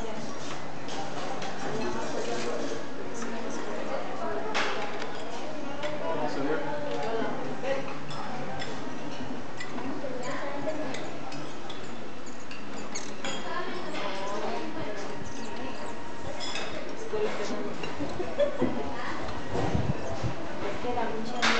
Gracias. Es que la mucha